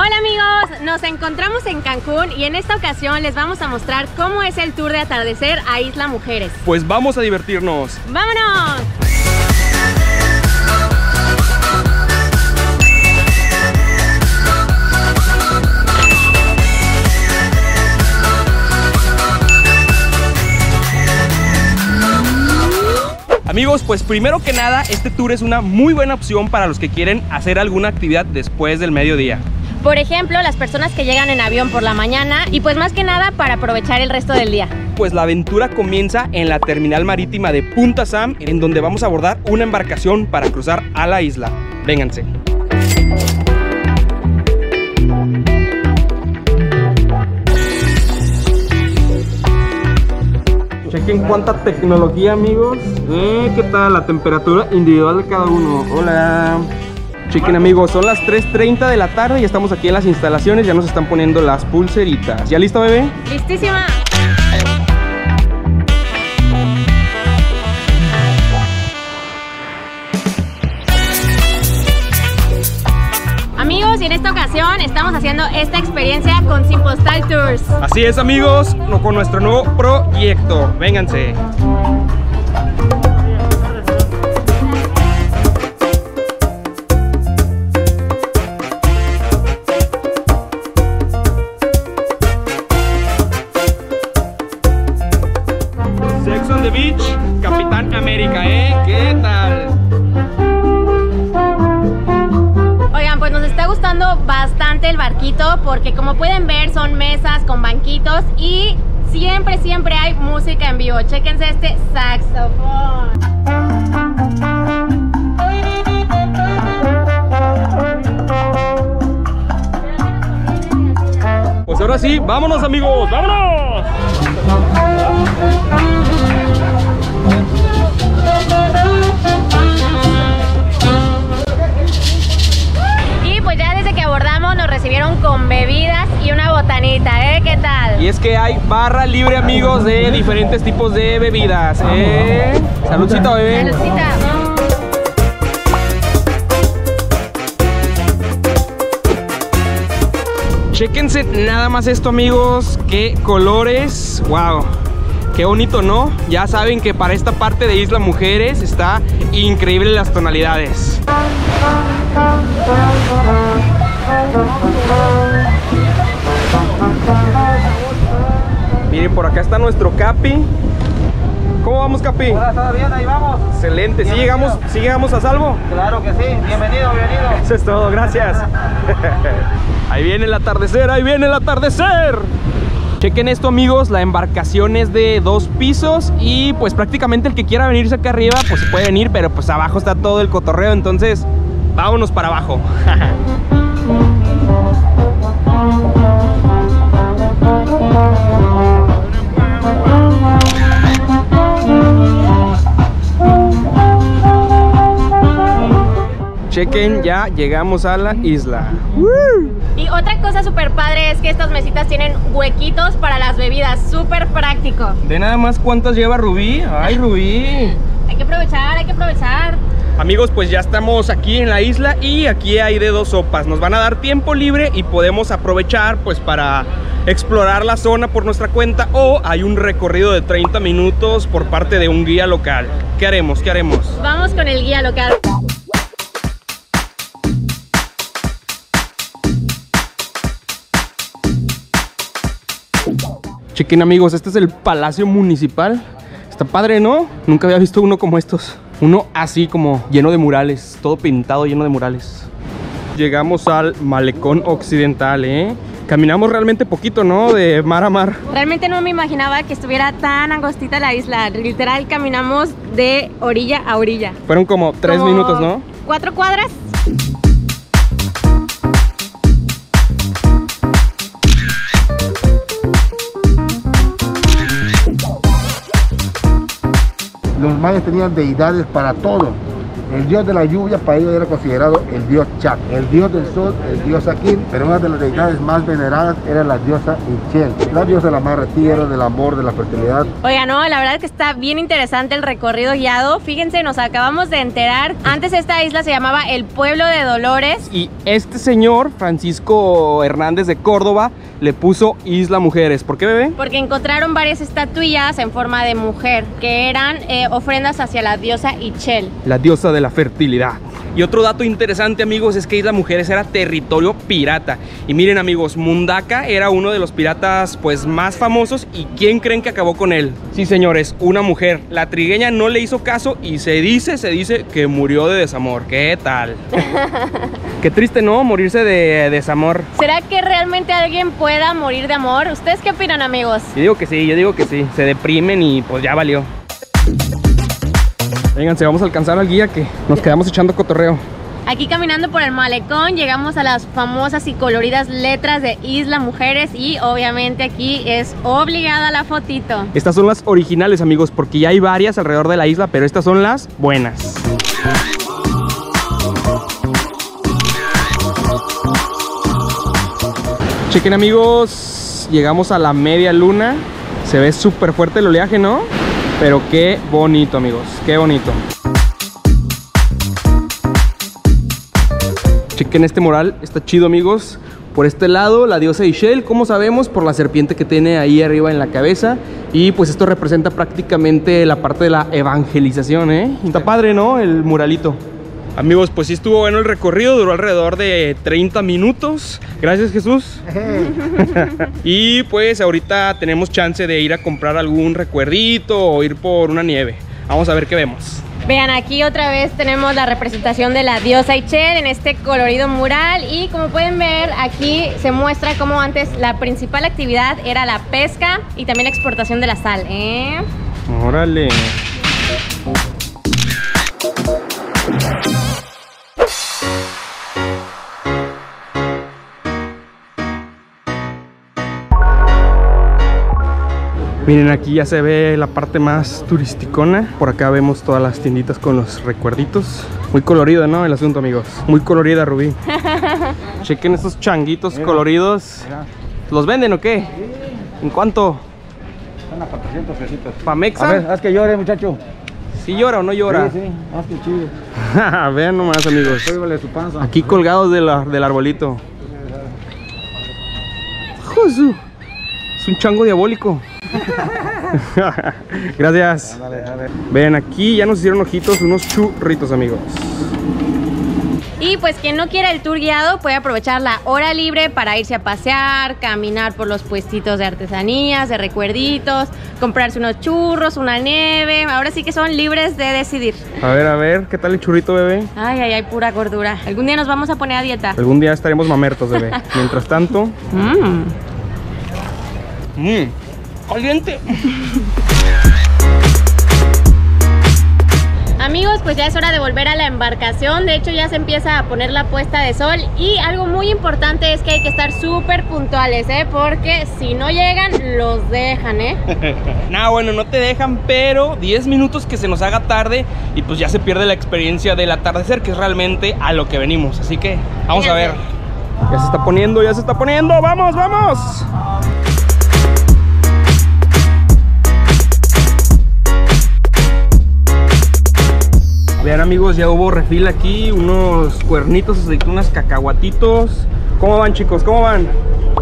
Hola amigos, nos encontramos en Cancún y en esta ocasión les vamos a mostrar cómo es el tour de atardecer a Isla Mujeres. Pues vamos a divertirnos. ¡Vámonos! Amigos, pues primero que nada, este tour es una muy buena opción para los que quieren hacer alguna actividad después del mediodía. Por ejemplo, las personas que llegan en avión por la mañana y pues más que nada para aprovechar el resto del día. Pues la aventura comienza en la terminal marítima de Punta Sam, en donde vamos a abordar una embarcación para cruzar a la isla. Vénganse. Chequen cuánta tecnología, amigos. Eh, ¿Qué tal la temperatura individual de cada uno? Hola. Chequen, amigos, son las 3.30 de la tarde y estamos aquí en las instalaciones. Ya nos están poniendo las pulseritas. ¿Ya listo, bebé? ¡Listísima! Amigos, y en esta ocasión estamos haciendo esta experiencia con Simple Style Tours. Así es, amigos, no- con nuestro nuevo proyecto. Vénganse. Ahora sí, vámonos amigos, vámonos. Y pues ya desde que abordamos nos recibieron con bebidas y una botanita, ¿eh? ¿Qué tal? Y es que hay barra libre amigos de diferentes tipos de bebidas, ¿eh? Saludcita, bebé. Saludcita. Chéquense nada más esto amigos, qué colores, wow. Qué bonito, ¿no? Ya saben que para esta parte de Isla Mujeres está increíble las tonalidades. Miren, por acá está nuestro Capi. ¿Cómo vamos, Capi? Hola, ¿todo bien? Ahí vamos. Excelente. ¿Sí llegamos, sí llegamos a salvo? Claro que sí. Bienvenido, bienvenido. Eso es todo, gracias. ahí viene el atardecer, ahí viene el atardecer. Chequen esto amigos, la embarcación es de dos pisos y pues prácticamente el que quiera venirse acá arriba pues puede venir, pero pues abajo está todo el cotorreo, entonces vámonos para abajo. Chequen, ya llegamos a la isla. Y otra cosa súper padre es que estas mesitas tienen huequitos para las bebidas, súper práctico. De nada más cuántas lleva Rubí. Ay, Rubí. Hay que aprovechar, hay que aprovechar. Amigos, pues ya estamos aquí en la isla y aquí hay de dos sopas. Nos van a dar tiempo libre y podemos aprovechar pues para explorar la zona por nuestra cuenta o hay un recorrido de 30 minutos por parte de un guía local. ¿Qué haremos? ¿Qué haremos? Vamos con el guía local. Chequen amigos, este es el Palacio Municipal. Está padre, ¿no? Nunca había visto uno como estos. Uno así como lleno de murales, todo pintado lleno de murales. Llegamos al malecón occidental, ¿eh? Caminamos realmente poquito, ¿no? De mar a mar. Realmente no me imaginaba que estuviera tan angostita la isla. Literal caminamos de orilla a orilla. Fueron como tres Como minutos, ¿no? Cuatro cuadras. Los mayas tenían deidades para todo. El dios de la lluvia para ellos era considerado el dios Chak. El dios del sol, el dios Akin, pero una de las deidades más veneradas era la diosa Inchel, la diosa de la mar tierra, del amor, de la fertilidad. Oiga, no, la verdad que está bien interesante el recorrido guiado. Fíjense, nos acabamos de enterar. Antes esta isla se llamaba el Pueblo de Dolores. Y este señor, Francisco Hernández de Córdoba, le puso Isla Mujeres. ¿Por qué, bebé? Porque encontraron varias estatuillas en forma de mujer que eran eh, ofrendas hacia la diosa Ichel. La diosa de la fertilidad. Y otro dato interesante, amigos, es que Isla Mujeres era territorio pirata. Y miren, amigos, Mundaka era uno de los piratas pues más famosos. ¿Y quién creen que acabó con él? Sí, señores, una mujer. La trigueña no le hizo caso y se dice, se dice que murió de desamor. ¿Qué tal? Qué triste, ¿no? Morirse de desamor. ¿Será que realmente alguien pueda morir de amor? ¿Ustedes qué opinan, amigos? Yo digo que sí, yo digo que sí. Se deprimen y pues ya valió. Vénganse, vamos a alcanzar al guía que nos quedamos echando cotorreo. Aquí caminando por el malecón llegamos a las famosas y coloridas letras de Isla Mujeres y obviamente aquí es obligada la fotito. Estas son las originales amigos porque ya hay varias alrededor de la isla, pero estas son las buenas. Chequen amigos, llegamos a la media luna. Se ve súper fuerte el oleaje, ¿no? Pero qué bonito amigos, qué bonito. Chequen este mural, está chido amigos. Por este lado, la diosa Ishel, como sabemos, por la serpiente que tiene ahí arriba en la cabeza. Y pues esto representa prácticamente la parte de la evangelización, ¿eh? Está padre, ¿no? El muralito. Amigos, pues sí estuvo bueno el recorrido, duró alrededor de 30 minutos. Gracias Jesús. y pues ahorita tenemos chance de ir a comprar algún recuerdito o ir por una nieve. Vamos a ver qué vemos. Vean, aquí otra vez tenemos la representación de la diosa Ichel en este colorido mural y como pueden ver aquí se muestra cómo antes la principal actividad era la pesca y también la exportación de la sal. ¿eh? Órale. Miren, aquí ya se ve la parte más turisticona. Por acá vemos todas las tienditas con los recuerditos. Muy colorido, ¿no? El asunto, amigos. Muy colorida, Rubí. Chequen estos changuitos coloridos. ¿Los venden o qué? ¿En cuánto? Están a 400 pesitos. ¿Pamexa? A ver, haz que llore, muchacho. ¿Sí llora o no llora? Sí, sí, haz que chido. Vean nomás, amigos. Pruébale su panza. Aquí colgados de la- del arbolito. Josu. Es un chango diabólico. Gracias. Dale, dale. Ven, aquí ya nos hicieron ojitos unos churritos, amigos. Y pues quien no quiera el tour guiado puede aprovechar la hora libre para irse a pasear, caminar por los puestitos de artesanías, de recuerditos, comprarse unos churros, una nieve. Ahora sí que son libres de decidir. A ver, a ver, ¿qué tal el churrito, bebé? Ay, ay, ay, pura gordura. Algún día nos vamos a poner a dieta. Algún día estaremos mamertos, bebé. Mientras tanto... Mmm. Mmm, caliente. Amigos, pues ya es hora de volver a la embarcación. De hecho, ya se empieza a poner la puesta de sol. Y algo muy importante es que hay que estar súper puntuales, ¿eh? Porque si no llegan, los dejan, ¿eh? Nah, bueno, no te dejan, pero 10 minutos que se nos haga tarde y pues ya se pierde la experiencia del atardecer, que es realmente a lo que venimos. Así que vamos a ver. Ya se está poniendo, ya se está poniendo. ¡Vamos, vamos! Vean amigos, ya hubo refil aquí, unos cuernitos, aceitunas, cacahuatitos. ¿Cómo van chicos? ¿Cómo van?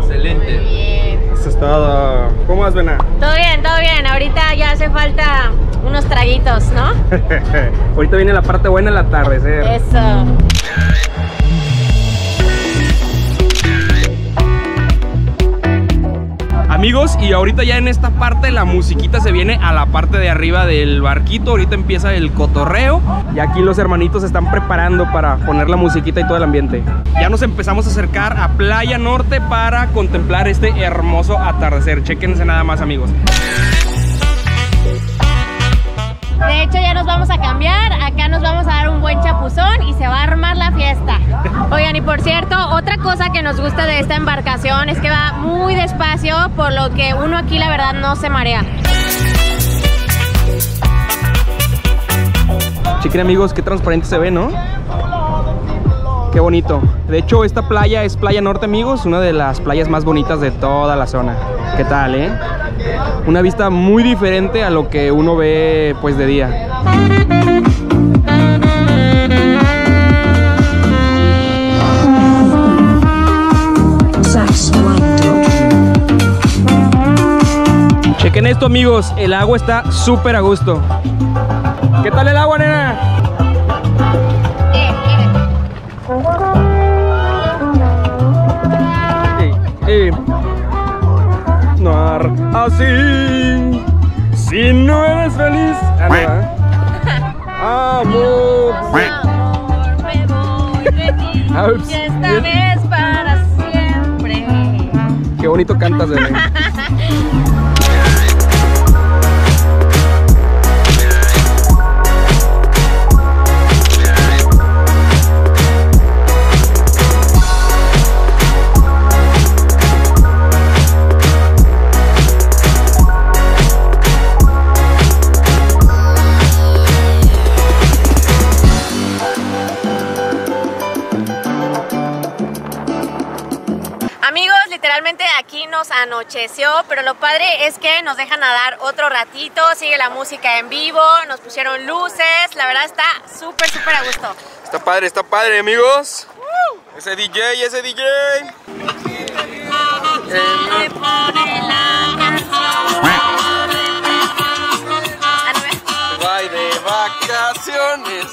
Excelente. Bien. Eso es todo. ¿Cómo vas, Vena? Todo bien, todo bien. Ahorita ya hace falta unos traguitos, ¿no? Ahorita viene la parte buena, el atardecer. Eso. Amigos, y ahorita ya en esta parte la musiquita se viene a la parte de arriba del barquito. Ahorita empieza el cotorreo. Y aquí los hermanitos se están preparando para poner la musiquita y todo el ambiente. Ya nos empezamos a acercar a Playa Norte para contemplar este hermoso atardecer. Chequense nada más, amigos. De hecho, ya nos vamos a cambiar. Acá nos vamos a dar un buen chapuzón y se va a armar la fiesta. Oigan, y por cierto, otra cosa que nos gusta de esta embarcación es que va muy despacio, por lo que uno aquí la verdad no se marea. Chequen amigos, qué transparente se ve, ¿no? Qué bonito. De hecho, esta playa es Playa Norte, amigos, una de las playas más bonitas de toda la zona. ¿Qué tal, eh? Una vista muy diferente a lo que uno ve pues de día. Chequen esto, amigos. El agua está súper a gusto. ¿Qué tal el agua, nena? Así. Si no eres feliz. Ah, no, ¿eh? Amor. Amor, me voy de ti. Y esta vez para siempre. Qué bonito cantas, bebé. pero lo padre es que nos dejan nadar otro ratito, sigue la música en vivo, nos pusieron luces, la verdad está súper, súper a gusto. Está padre, está padre, amigos. Ese DJ, ese DJ. Ah, no, Bye de vacaciones.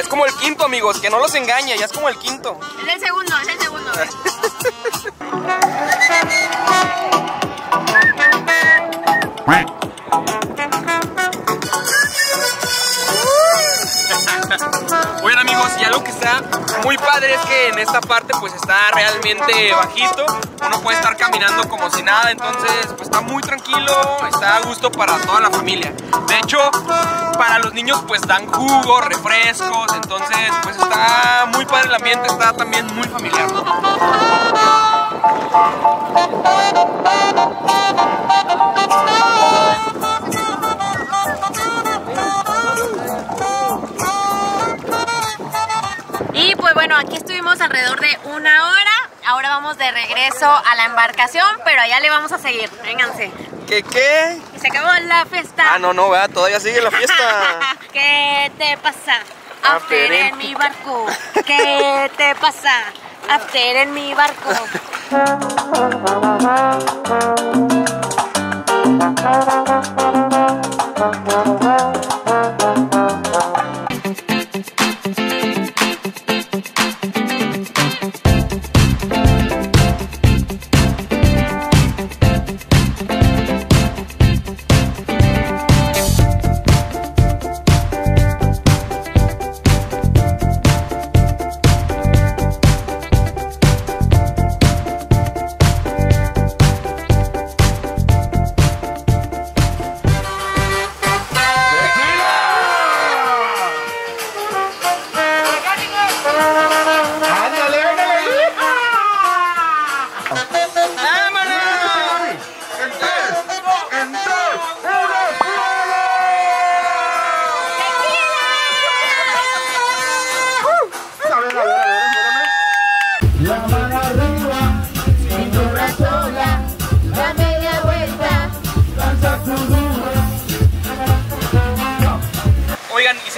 Ya es como el quinto, amigos, que no los engañe, ya es como el quinto. Es el segundo, es el segundo. Oigan amigos, y algo que está muy padre es que en esta parte pues está realmente bajito, uno puede estar caminando como si nada, entonces pues está muy tranquilo, está a gusto para toda la familia. De hecho, para los niños pues dan jugos, refrescos, entonces pues está muy padre el ambiente, está también muy familiar. Y pues bueno, aquí estuvimos alrededor de una hora. Ahora vamos de regreso a la embarcación, pero allá le vamos a seguir. Vénganse. ¿Qué qué? Y se acabó la fiesta. Ah, no, no, ¿verdad? todavía sigue la fiesta. ¿Qué te pasa? After After en en mi barco. ¿Qué te pasa? After en mi barco.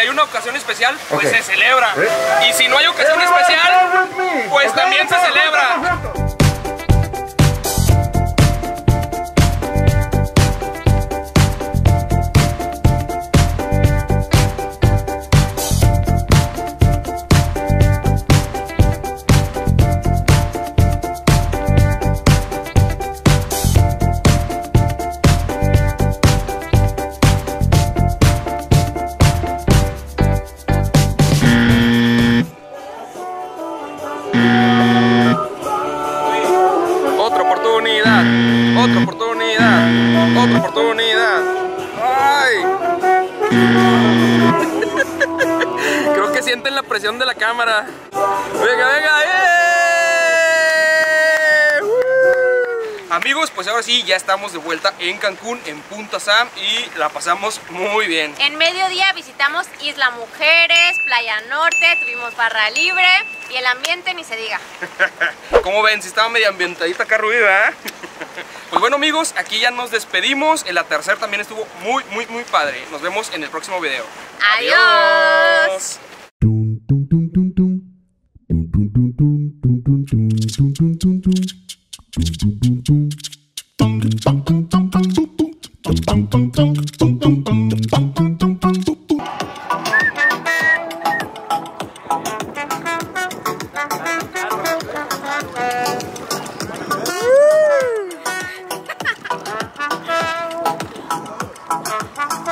si hay una ocasión especial, pues se celebra. ¿Eh? Y si no hay ocasión especial, pues también se celebra. Sienten la presión de la cámara. Venga, venga, ¡eh! ¡Uh! Amigos, pues ahora sí, ya estamos de vuelta en Cancún, en Punta Sam y la pasamos muy bien. En mediodía visitamos Isla Mujeres, Playa Norte, tuvimos barra libre y el ambiente ni se diga. Como ven, si estaba medio ambientadita acá arriba. ¿eh? Pues bueno amigos, aquí ya nos despedimos. El atardecer también estuvo muy, muy, muy padre. Nos vemos en el próximo video. Adiós.